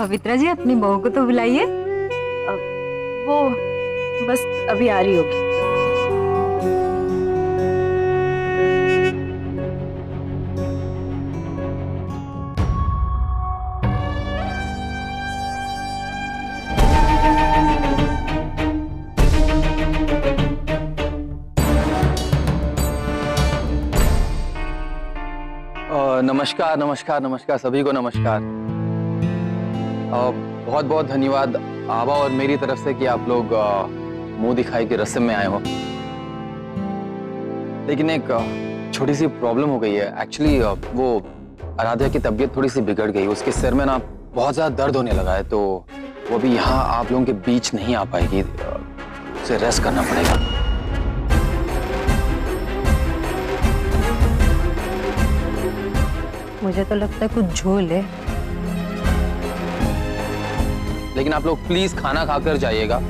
पवित्रा जी, अपनी बहू को तो बुलाइए। वो बस अभी आ रही होगी। नमस्कार नमस्कार नमस्कार, सभी को नमस्कार। बहुत बहुत धन्यवाद आबा और मेरी तरफ़ से कि आप लोग मुँह दिखाई के रस्म में आए हो। लेकिन एक छोटी सी प्रॉब्लम हो गई है। एक्चुअली वो आराध्या की तबीयत थोड़ी सी बिगड़ गई। उसके सिर में ना बहुत ज़्यादा दर्द होने लगा है तो वो भी यहाँ आप लोगों के बीच नहीं आ पाएगी। उसे रेस्ट करना पड़ेगा। मुझे तो लगता है कुछ झोल है। लेकिन आप लोग प्लीज़ खाना खाकर जाइएगा।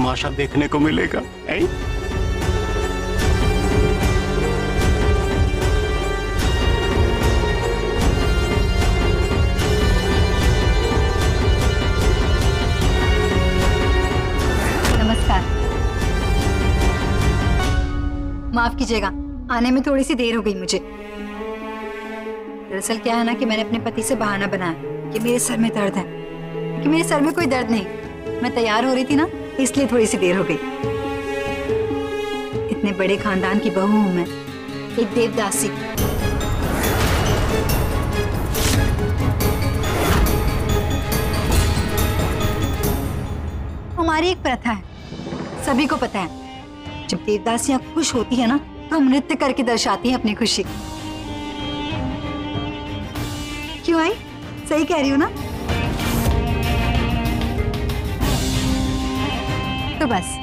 तमाशा देखने को मिलेगा? नमस्कार। माफ़ कीजिएगा, आने में थोड़ी सी देर हो गई मुझे। दरअसल क्या है ना कि मैंने अपने पति से बहाना बनाया कि मेरे सर में दर्द है। कि मेरे सर में कोई दर्द नहीं। मैं तैयार हो रही थी ना इसलिए थोड़ी सी देर हो गई। इतने बड़े खानदान की बहू हूँ मैं। एक देवदासी। हमारी एक प्रथा है। सभी को पता है। जब देवदासियाँ खुश होती है ना तो हम नृत्य करके दर्शाती हैं अपनी खुशी। क्यों आई? सही कह रही हूँ ना? तो बस।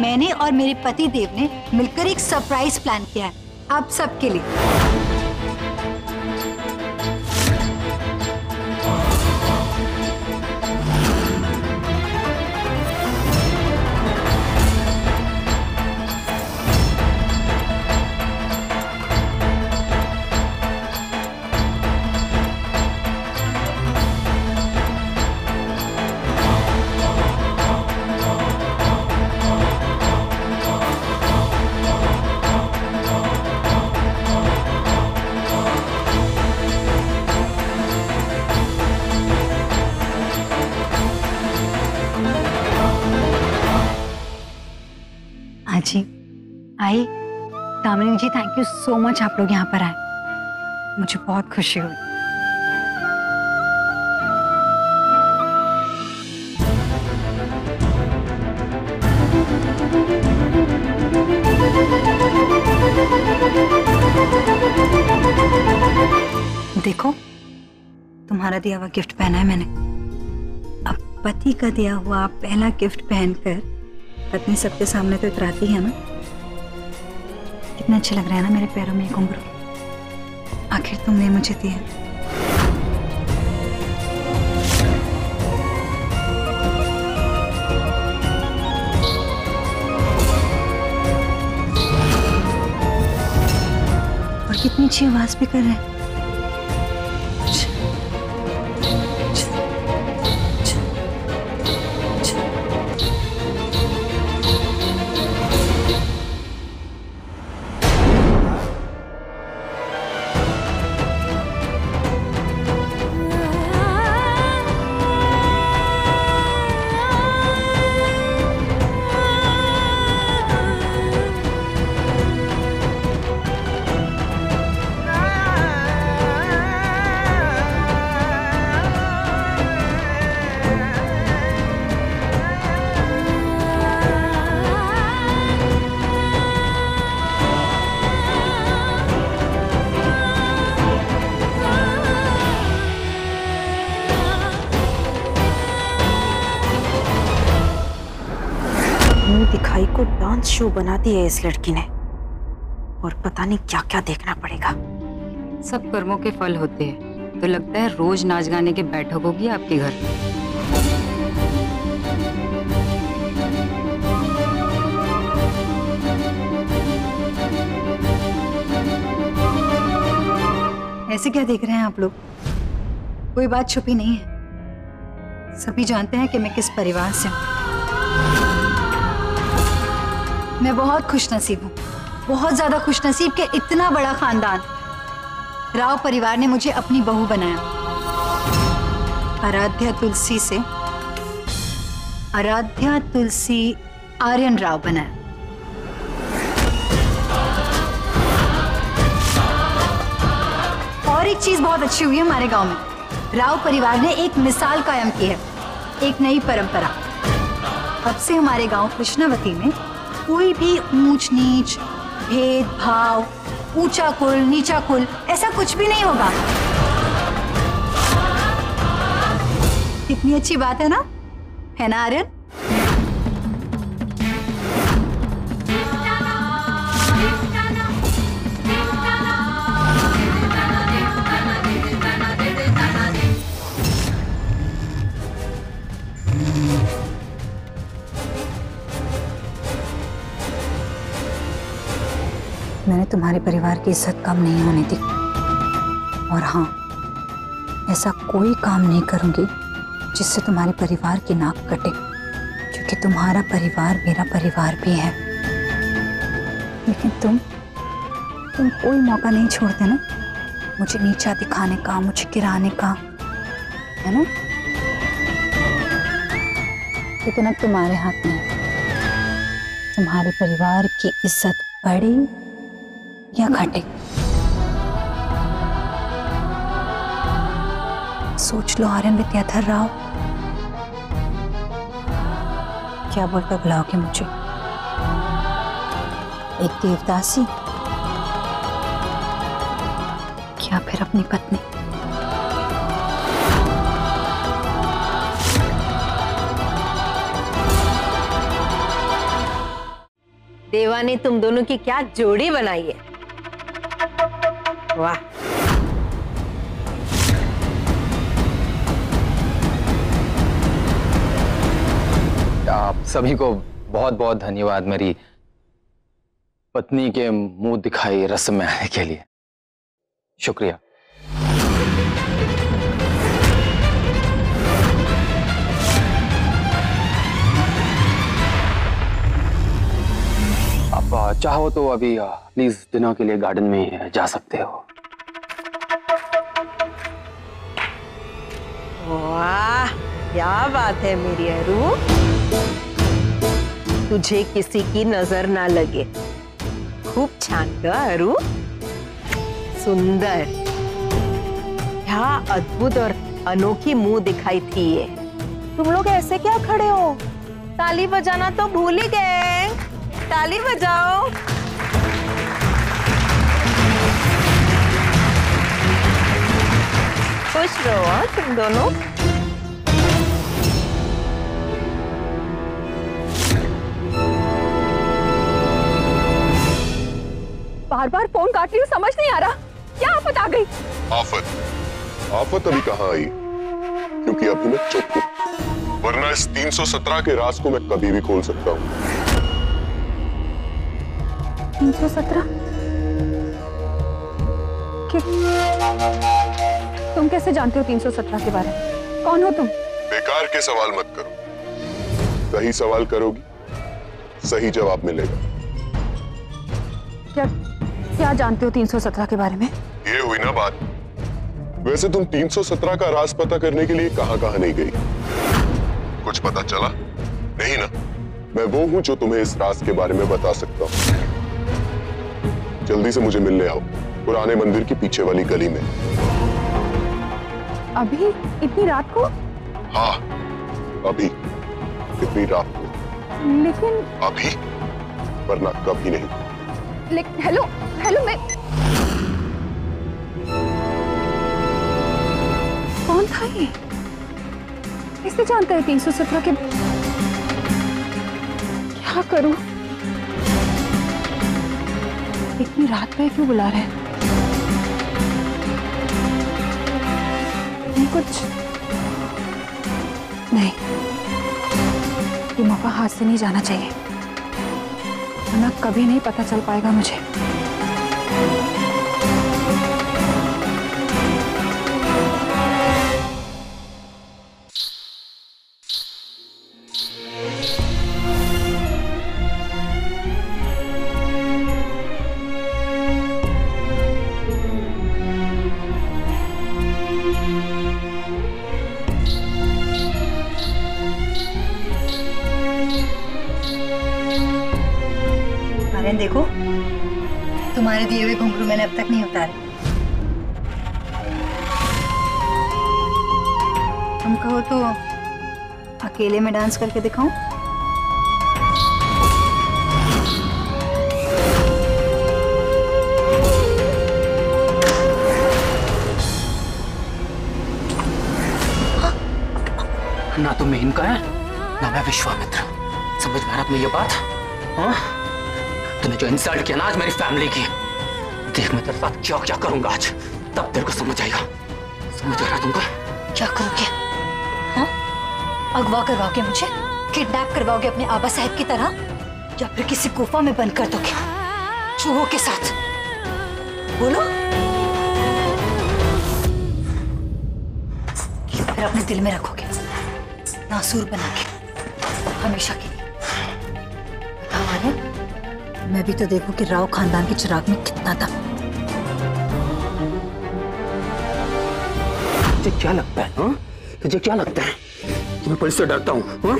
मैंने और मेरे पति देव ने मिलकर एक सरप्राइज़ प्लान किया है। आप सबके लिए। आजी आई Kamini ji thank you so much आप लोग यहाँ पर आए। मुझे बहुत खुशी हुई। देखो, तुम्हारा दिया हुआ गिफ्ट पहना है मैंने। अब पति का दिया हुआ पहला गिफ्ट पहनकर पत्नी सबके सामने तो इतराती है ना? कितना अच्छा लग रहा है ना मेरे पैरों में एक आखिर तुमने मुझे दिया कितनी अच्छी आवाज़ भी कर रहे हैं। डांस शो बना दिया है इस लड़की ने। और पता नहीं क्या क्या देखना पड़ेगा। सब कर्मों के फल होते हैं। तो लगता है रोज नाच गाने के बैठक होगी आपके घर। ऐसे क्या देख रहे हैं आप लोग? कोई बात छुपी नहीं है। सभी जानते हैं कि मैं किस परिवार से हूँ। मैं बहुत खुशनसीब हूँ। बहुत ज़्यादा खुशनसीब के इतना बड़ा खानदान। राव परिवार ने मुझे अपनी बहू बनाया। आराध्या तुलसी से आराध्या तुलसी आर्यन राव बनाया। और एक चीज़ बहुत अच्छी हुई है हमारे गाँव में। राव परिवार ने एक मिसाल कायम की है, एक नई परंपरा। अब से हमारे गाँव कृष्णावती में कोई भी ऊंच नीच भेदभाव ऊँचा कुल, नीचा कुल, ऐसा कुछ भी नहीं होगा। कितनी अच्छी बात है ना? है ना, आर्यन? तुम्हारे परिवार की इज़्ज़त कम नहीं होने दी। और हाँ ऐसा कोई काम नहीं करूँगी जिससे तुम्हारे परिवार की नाक कटे, क्योंकि तुम्हारा परिवार मेरा परिवार भी है। लेकिन तुम तुम कोई मौका नहीं छोड़ते ना? मुझे नीचा दिखाने का, मुझे गिराने का, है ना? लेकिन अब तुम्हारे हाथ में तुम्हारे परिवार की इज़्ज़त बढ़े या घटे। सोच लो, आर्यन विद्याधर राव क्या बोलकर बुलाओगे मुझे? एक देवदासी क्या फिर अपनी पत्नी? देवा ने तुम दोनों की क्या जोड़ी बनाई है? वाह। आप सभी को बहुत बहुत धन्यवाद मेरी पत्नी के मुँह दिखाई रस्म में आने के लिए। शुक्रिया। चाहो तो अभी प्लीज़ डिनर के लिए गार्डन में जा सकते हो। वाह, क्या बात है मेरी अरू। तुझे किसी की नज़र ना लगे। खूब छान ग अरू। सुंदर। क्या अद्भुत और अनोखी मुँह दिखाई थी ये। तुम लोग ऐसे क्या खड़े हो? ताली बजाना तो भूल ही गए। ताली बजाओ। खुश रहो हाँ, तुम दोनों। बार बार फ़ोन काट रही हूँ समझ नहीं आ रहा। क्या आफत आ गई? आफत? आफत अभी कहाँ आई? क्योंकि अभी मैं चुप हूँ। वरना इस 317 के राज को मैं कभी भी खोल सकता हूँ। तीन सौ सत्रह? तुम कैसे जानते हो 317 के बारे में? कौन हो तुम? बेकार के सवाल मत करो। सही सवाल करोगी सही जवाब मिलेगा। क्या क्या जानते हो 317 के बारे में? ये हुई ना बात। वैसे तुम 317 का राज पता करने के लिए कहाँ कहाँ नहीं गई? कुछ पता चला? नहीं ना। मैं वो हूँ जो तुम्हें इस राज के बारे में बता सकता हूँ। जल्दी से मुझे मिलने आओ। पुराने मंदिर की पीछे वाली गली में। अभी? इतनी रात को? हाँ अभी। इतनी रात को। लेकिन अभी? वरना कभी नहीं। लेकिन हेलो हेलो मैं कौन था ये? कैसे जानता है 317 के क्या करूँ? इतनी रात में क्यों बुला रहे हैं? नहीं, कुछ। नहीं। ये मौका हाथ से नहीं जाना चाहिए। वरना कभी नहीं पता चल पाएगा मुझे। देखो। तुम्हारे दिए हुए घुंघरू मैंने अब तक नहीं उतारे। तुम कहो तो अकेले में डांस करके दिखाऊँ? ना तो मैं इनका है, ना मैं विश्वामित्र। समझ भारत में ये बात? हाँ? तूने जो इंसल्ट किया ना, आज मेरी फैमिली की। देख मैं तेरे साथ क्या क्या करूँगा आज। तब तेरे को समझ आएगा। समझ आ रहा तुमको? क्या करोगे हाँ? अगवा करवाओगे मुझे? किडनैप करवाओगे अपने आबा साहब की तरह? या फिर किसी गुफा में बंद कर दोगे? चूहों के साथ। बोलो। फिर अपने दिल में रखोगे। नासूर बना के हमेशा के लिए। मैं भी तो देखूँ कि राव खानदान के चिराग में कितना दम तुझे क्या लगता है हाँ? तुझे क्या लगता है? कि मैं पुलिस से डरता हूँ हाँ?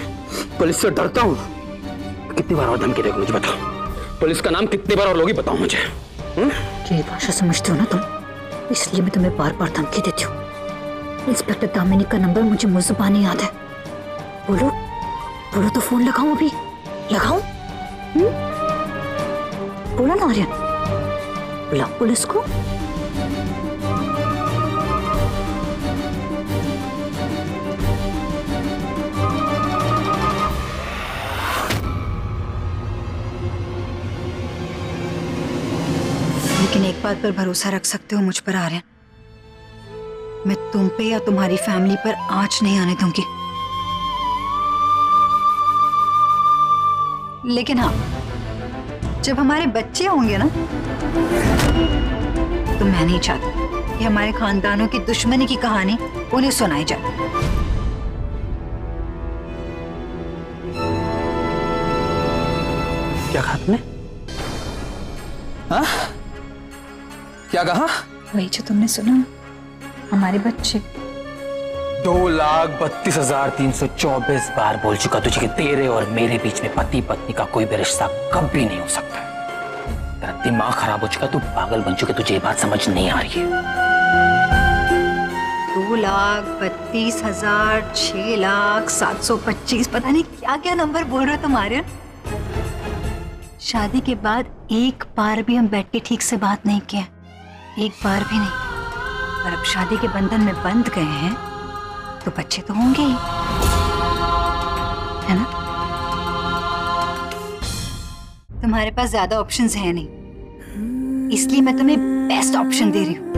पुलिस से डरता हूँ। कितनी बार और धमकी देगा मुझे बताओ? पुलिस का नाम कितनी बार और लोगी बताओ मुझे हाँ? यही भाषा समझते हो ना तुम? इसलिए मैं तुम्हें बार बार धमकी देती हूँ। इंस्पेक्टर दामिनी का नंबर मुझे मुँह जुबानी याद है। बोलो बोलो तो फ़ोन लगाऊँ अभी? लगाऊँ? हम्म? बोलो ना आर्यन। बुलाओ पुलिस को। लेकिन एक बात पर भरोसा रख सकते हो मुझ पर, आर्यन। मैं तुम पे या तुम्हारी फैमिली पर आँच नहीं आने दूँगी। लेकिन हाँ जब हमारे बच्चे होंगे ना तो मैं नहीं चाहती कि हमारे खानदानों की दुश्मनी की कहानी उन्हें सुनाई जाए। क्या कहा तुमने? हाँ? क्या कहा? वही जो तुमने सुना हमारे बच्चे। दो लाख बत्तीस हज़ार तीन सौ चौबीस बार बोल चुका तुझे कि तेरे और मेरे बीच में पति पत्नी का कोई भी रिश्ता कभी नहीं हो सकता। दिमाग खराब हो चुका तू पागल बन चुके, तुझे बात समझ नहीं आ रही है। दो लाख बत्तीस हज़ार छह लाख सात सौ पच्चीस, पता नहीं क्या क्या नंबर बोल रहे हो शादी के बाद एक बार भी हम बैठ के ठीक से बात नहीं किए, एक बार भी नहीं। और अब शादी के बंधन में बंध गए हैं तो बच्चे तो होंगे ही, है ना? तुम्हारे पास ज़्यादा ऑप्शंस हैं नहीं। इसलिए मैं तुम्हें बेस्ट ऑप्शन दे रही हूँ।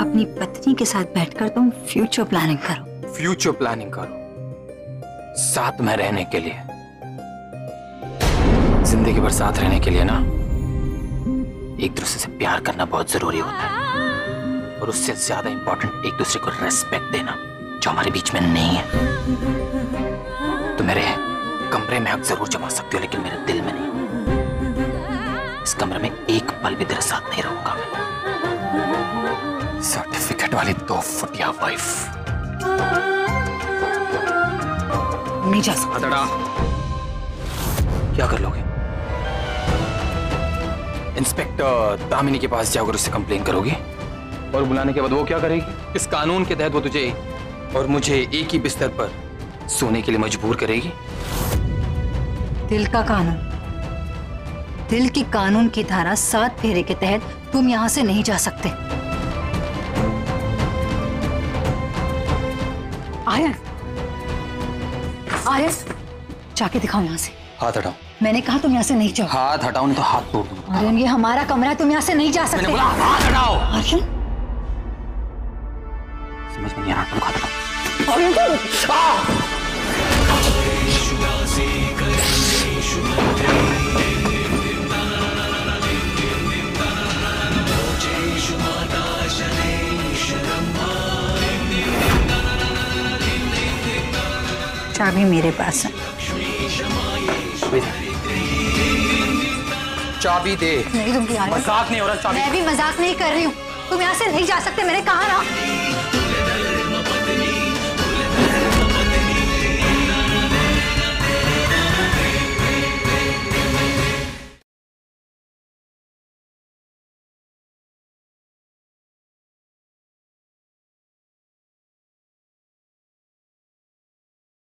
अपनी पत्नी के साथ बैठकर तुम फ्यूचर प्लानिंग करो। फ्यूचर प्लानिंग करो। साथ में रहने के लिए। ज़िंदगी भर साथ रहने के लिए ना, एक दूसरे से प्यार करना बहुत ज़रूरी होता है। और उससे ज़्यादा इंपॉर्टेंट एक दूसरे को रेस्पेक्ट देना, जो हमारे बीच में नहीं है। तो मेरे कमरे में आग ज़रूर जमा सकते हो, लेकिन मेरे दिल में नहीं। इस कमरे में एक पल भी तेरे साथ नहीं रहूँगा मैं। सर्टिफिकेट वाली दो फुटिया वाइफ नहीं जा सकते। क्या कर लोगे? इंस्पेक्टर दामिनी के पास जाकर उससे कंप्लेन करोगे? और बुलाने के बाद वो क्या करेगी? इस कानून के तहत वो तुझे और मुझे एक ही बिस्तर पर सोने के लिए मजबूर करेगी? दिल का कानून। दिल की कानून की धारा सात फेरे के तहत तुम यहाँ से नहीं जा सकते। आर्यन आर्यन जाके दिखाओ यहाँ से। हाथ हटाओ। मैंने कहा तुम यहाँ से नहीं जाओ। हाथ हटाओ नहीं तो हाथ तोड़ दूँगा। आर्यन ये हमारा कमरा है तुम यहाँ से नहीं जा सकते। मैंने बोला हाथ हटाओ। आर्यन समझ में नहीं आ रहा तुम हाथ हटाओ। आर्यन चाबी मेरे पास है। चाबी दे। नहीं आर्यन मज़ाक नहीं हो रहा चाबी मैं भी मज़ाक नहीं कर रही हूँ। तुम यहाँ से नहीं जा सकते मैंने कहा ना।